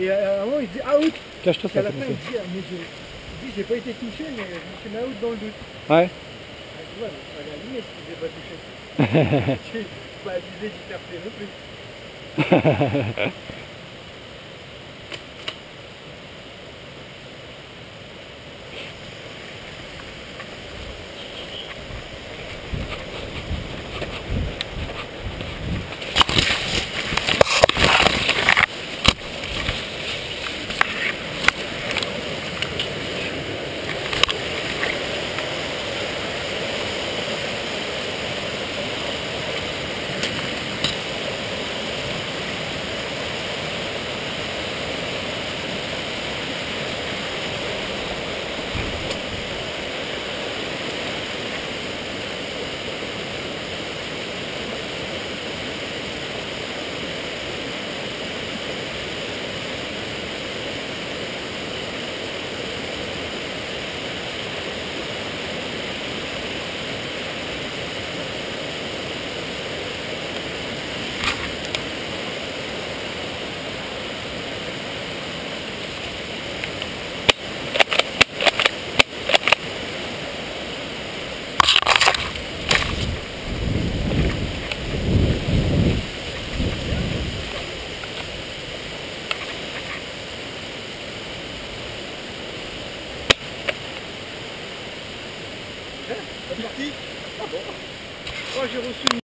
Et à un moment, il dit out. Cache-toi Puis à ça. la fin, il dit, ah, mais j'ai, il dit, j'ai pas été touché, mais je me suis mis out dans le doute. Ouais. Ah, tu vois, donc, à la limite, si j'ai pas touché. Je suis pas abusé du faire non plus. Parti Ah bon? Oh, j'ai reçu une